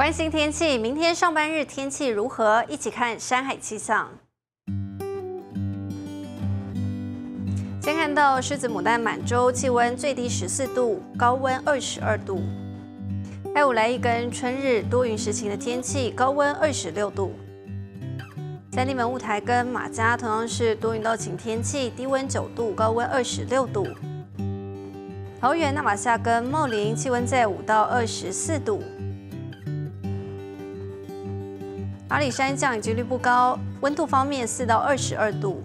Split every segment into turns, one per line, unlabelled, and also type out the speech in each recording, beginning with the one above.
关心天气，明天上班日天气如何？一起看山海气象。先看到狮子牡丹满洲，气温最低十四度，高温二十二度。还有来一根春日多云时晴的天气，高温二十六度。在地门雾台跟马家同样是多云到晴天气，低温九度，高温二十六度。桃园那马夏跟茂林气温在五到二十四度。阿里山降雨几率不高，温度方面四到二十二度。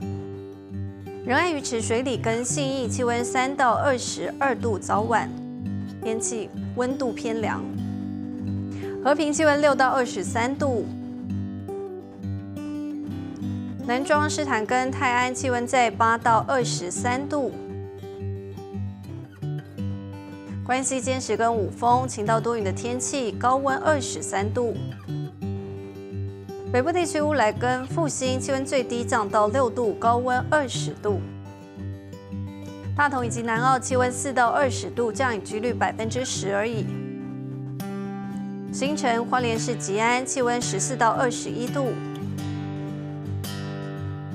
仁爱鱼池水里跟信义气温三到二十二度，早晚天气温度偏凉。和平气温六到二十三度。南庄诗坛跟泰安气温在八到二十三度。关西坚石跟五峰晴到多云的天气，高温二十三度。北部地区乌来跟复兴气温最低降到六度，高温二十度。大同以及南澳气温四到二十度，降雨几率百分之十而已。新城花莲市吉安气温十四到二十一度。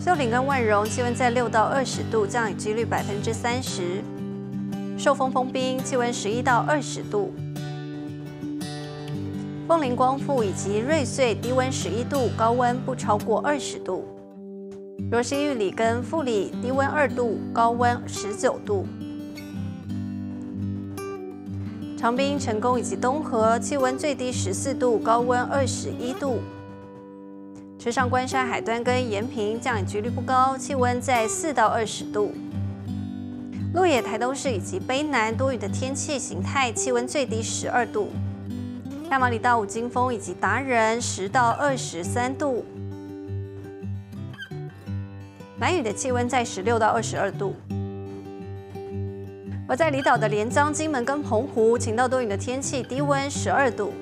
秀岭跟万荣气温在六到二十度，降雨几率百分之三十。受风封冰气温十一到二十度。凤林光复以及瑞穗低温十一度，高温不超过二十度。罗西玉里跟富里低温二度，高温十九度。长滨成功以及东河气温最低十四度，高温二十一度。池上关山海端跟延平降雨几率不高，气温在四到二十度。鹿野台东市以及卑南多雨的天气形态，气温最低十二度。大马里到五金峰以及达人十到二十三度，南屿的气温在十六到二十二度。我在离岛的连江、金门跟澎湖，晴到多云的天气，低温十二度。